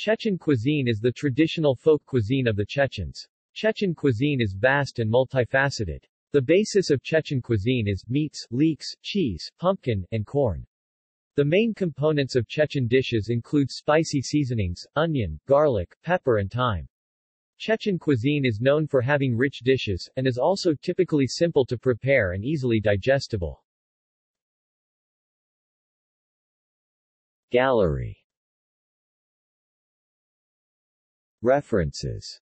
Chechen cuisine is the traditional folk cuisine of the Chechens. Chechen cuisine is vast and multifaceted. The basis of Chechen cuisine is meats, leeks, cheese, pumpkin, and corn. The main components of Chechen dishes include spicy seasonings, onion, garlic, pepper and thyme. Chechen cuisine is known for having rich dishes, and is also typically simple to prepare and easily digestible. Gallery References